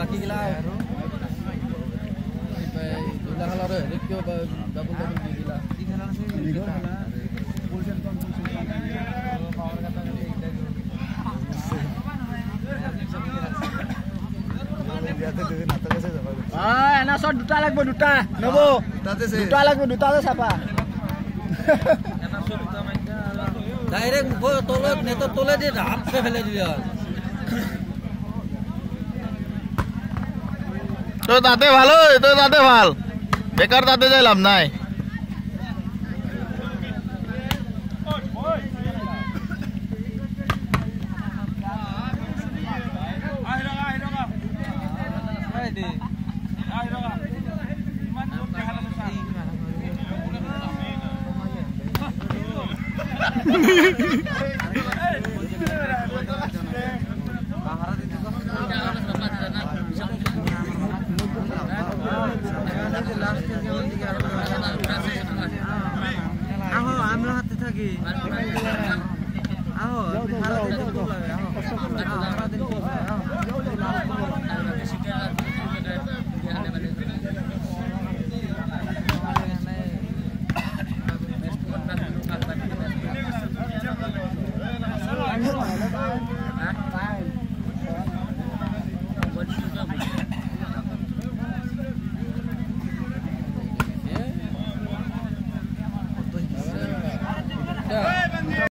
বাকীগিলা আৰু। দুটা আৰু কিয় এনা লাগব দুটা। নব। দুটা লাগব দুটা চাপা। ডাইৰেক্ট মুখৰ তলত নেটৰ তলেদি হাপকে ফেলাই দিলে হ'ল। তই তাতে ভালো তই তাতে ভালো। বেকাৰ তাতে যাই লাভ নাই। lagi. Ah, oh.